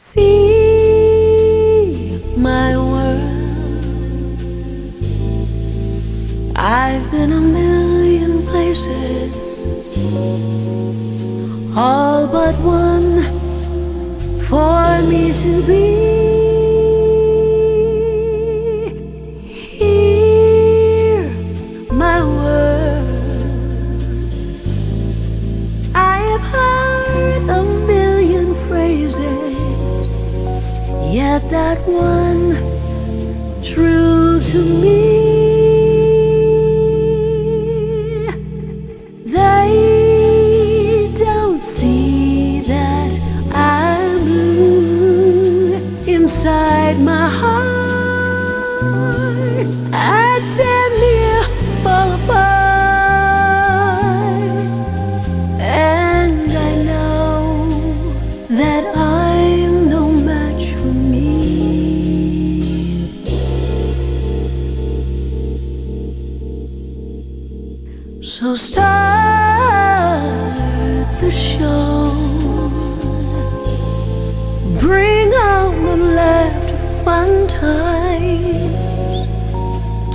See my world. I've been a million places, all but one for me to be. That one true to me. They don't see that I'm blue inside my heart. I tell near So start the show. Bring on the laughter, fun times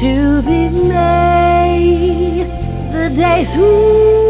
to be made the day through.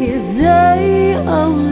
If they alone?